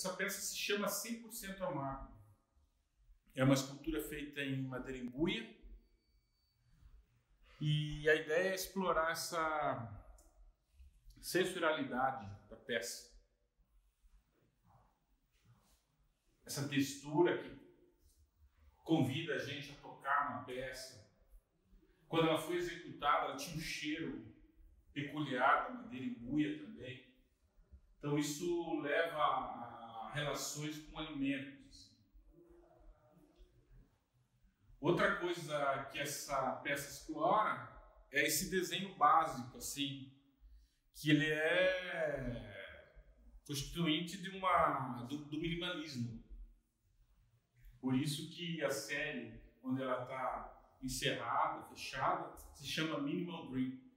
essa peça se chama 100% Amargo. É uma escultura feita em madeira embuia. E a ideia é explorar essa sensorialidade da peça. Essa textura que convida a gente a tocar na peça. Quando ela foi executada, ela tinha um cheiro peculiar da madeira embuia também. Então isso leva a relações com alimentos. Assim. Outra coisa que essa peça explora é esse desenho básico, assim, que ele é constituinte de uma do, do minimalismo. Por isso que a série, onde ela está encerrada, fechada, se chama Minimal Dream